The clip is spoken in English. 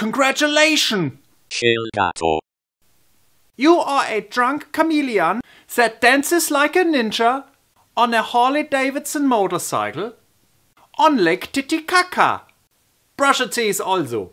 Congratulations! You are a drunk chameleon that dances like a ninja on a Harley Davidson motorcycle on Lake Titicaca. Brush your teeth also.